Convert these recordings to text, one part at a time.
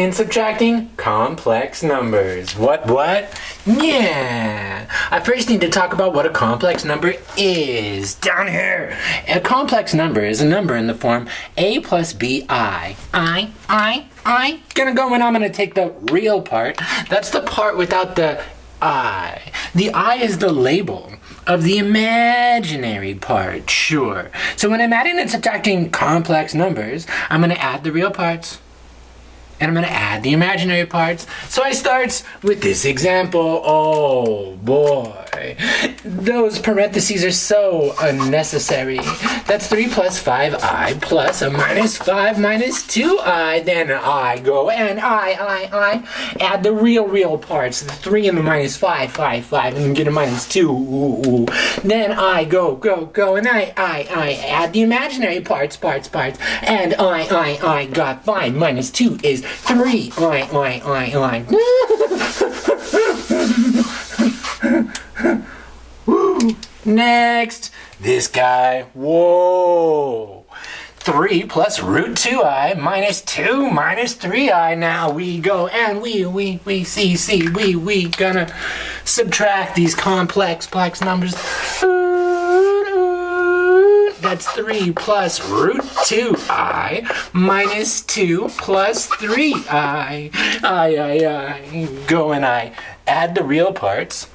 and subtracting complex numbers. What, what? Yeah. I first need to talk about what a complex number is. Down here. A complex number is a number in the form a plus bi. I, I, I. Gonna go and I'm gonna take the real part. That's the part without the I. The I is the label of the imaginary part, sure. So when I'm adding and subtracting complex numbers, I'm to add the real parts and I'm going to add the imaginary parts. So I start with this example. Oh boy, those parentheses are so unnecessary. That's 3 plus 5i plus a minus 5 minus 2i. Then I go and I, I, I add the real, real parts. The 3 and the minus 5, 5, 5, and then get a minus 2. Ooh, ooh. Then I go, go, go, and I, I, I add the imaginary parts, parts, parts. And I, I, I got 5 minus 2 is three. I, I, oink, oink. Next, this guy. Whoa. 3 plus root 2i minus 2 minus 3i. Now we go and we, we, we, see, see, we, we gonna subtract these complex plex numbers that's 3 plus root 2i minus 2 plus 3i. I, I, I. Go and I add the real parts.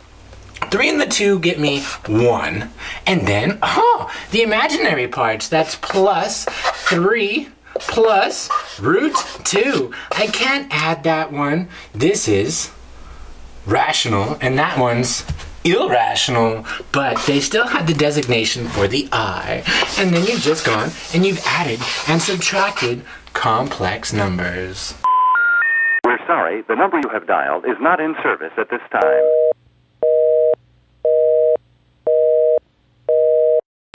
3 and the 2 get me 1. And then, oh, the imaginary parts. That's plus 3 plus root 2. I can't add that one. This is rational, and that one's irrational, but they still had the designation for the I. And then you've just gone and you've added and subtracted complex numbers. We're sorry, the number you have dialed is not in service at this time.